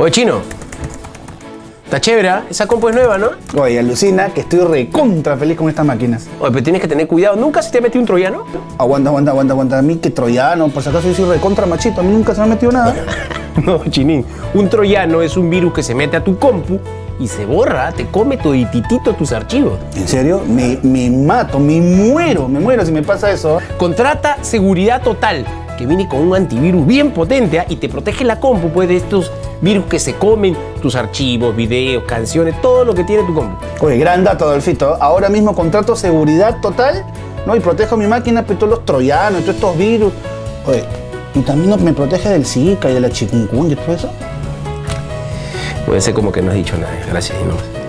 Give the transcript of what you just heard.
Oye, chino. Está chévere, ¿ah? Esa compu es nueva, ¿no? Oye, alucina que estoy recontra feliz con estas máquinas. Oye, pero tienes que tener cuidado. ¿Nunca se te ha metido un troyano? Aguanta, aguanta, aguanta, aguanta. A mí que troyano, por si acaso yo soy recontra machito, a mí nunca se me ha metido nada. No, chinín. Un troyano es un virus que se mete a tu compu y se borra, te come todititito tus archivos. ¿En serio? Me, me mato, me muero, me muero si me pasa eso. Contrata Seguridad Total, que viene con un antivirus bien potente ¿ah? y te protege la compu pues, de estos virus que se comen tus archivos, videos, canciones, todo lo que tiene tu compu. Oye, gran dato, Adolfito. Ahora mismo contrato seguridad total, ¿no? Y protejo mi máquina, pero todos los troyanos, todos estos virus. Oye, y también me protege del Zika y de la chikungunya y todo eso. Puede ser como que no has dicho nada. Gracias, Inés.